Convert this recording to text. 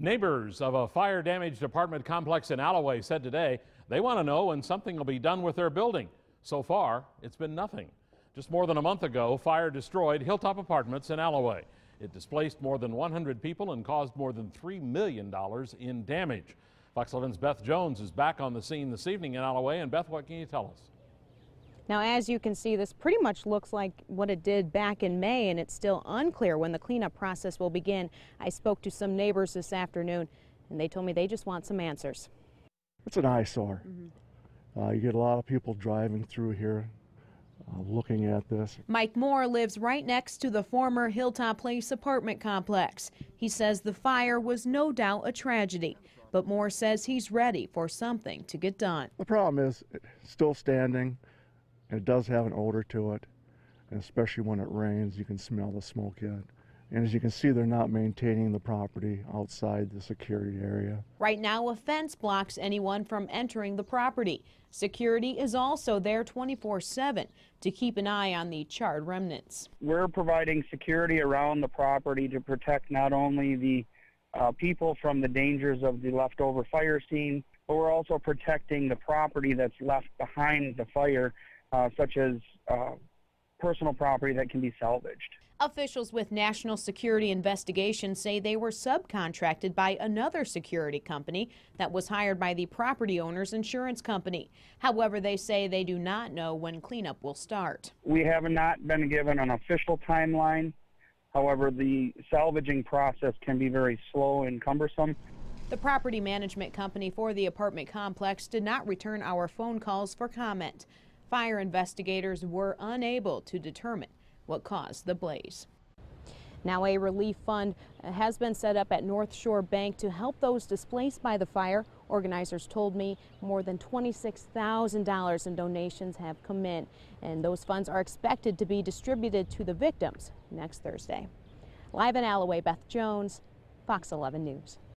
Neighbors of a fire damaged apartment complex in Allouez said today they want to know when something will be done with their building. So far, it's been nothing. Just more than a month ago, fire destroyed Hilltop Apartments in Allouez. It displaced more than 100 people and caused more than $3 million in damage. Fox 11's Beth Jones is back on the scene this evening in Allouez. And Beth, what can you tell us? Now, as you can see, this pretty much looks like what it did back in May, and it's still unclear when the cleanup process will begin. I spoke to some neighbors this afternoon, and they told me they just want some answers. It's an eyesore. Mm -hmm. uh, you get a lot of people driving through here uh, looking at this. Mike Moore lives right next to the former Hilltop Place apartment complex. He says the fire was no doubt a tragedy, but Moore says he's ready for something to get done. The problem is it's still standing. It does have an odor to it, and especially when it rains, you can smell the smoke yet. And as you can see, they're not maintaining the property outside the security area. Right now, a fence blocks anyone from entering the property. Security is also there 24-7 to keep an eye on the charred remnants. We're providing security around the property to protect not only the uh, people from the dangers of the leftover fire scene, but we're also protecting the property that's left behind the fire uh, such as uh, personal property that can be salvaged. Officials with National Security Investigations say they were subcontracted by another security company that was hired by the property owner's insurance company. However, they say they do not know when cleanup will start. We have not been given an official timeline. However, the salvaging process can be very slow and cumbersome. The property management company for the apartment complex did not return our phone calls for comment. Fire investigators were unable to determine what caused the blaze. Now a relief fund has been set up at North Shore Bank to help those displaced by the fire. Organizers told me more than $26,000 in donations have come in, and those funds are expected to be distributed to the victims next Thursday. Live in Allouez, Beth Jones, Fox 11 News.